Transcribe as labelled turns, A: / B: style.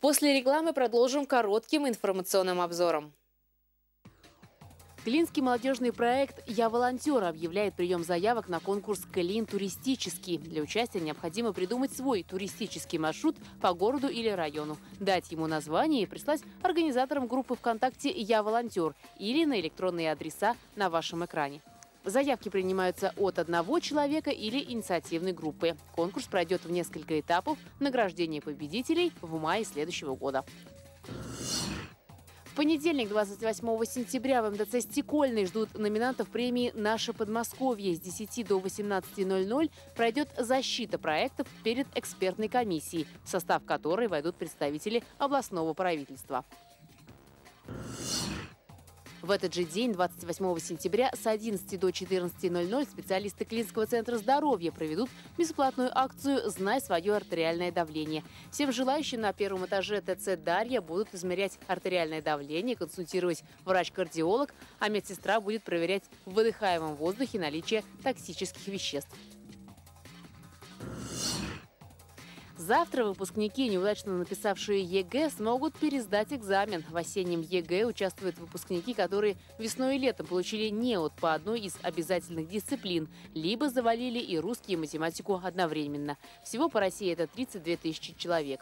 A: После рекламы продолжим коротким информационным обзором. Клинский молодежный проект «Я волонтер» объявляет прием заявок на конкурс «Клин туристический». Для участия необходимо придумать свой туристический маршрут по городу или району, дать ему название и прислать организаторам группы ВКонтакте «Я волонтер» или на электронные адреса на вашем экране. Заявки принимаются от одного человека или инициативной группы. Конкурс пройдет в несколько этапов награждения победителей в мае следующего года. В понедельник, 28 сентября, в МДЦ «Стекольный» ждут номинантов премии «Наше Подмосковье». С 10 до 18.00 пройдет защита проектов перед экспертной комиссией, в состав которой войдут представители областного правительства. В этот же день, 28 сентября, с 11 до 14.00 специалисты Клинского центра здоровья проведут бесплатную акцию «Знай свое артериальное давление». Всем желающим на первом этаже ТЦ «Дарья» будут измерять артериальное давление, консультировать врач-кардиолог, а медсестра будет проверять в выдыхаемом воздухе наличие токсических веществ. Завтра выпускники, неудачно написавшие ЕГЭ, смогут пересдать экзамен. В осеннем ЕГЭ участвуют выпускники, которые весной и летом получили НЕОТ по одной из обязательных дисциплин, либо завалили и русский, и математику одновременно. Всего по России это 32 тысячи человек.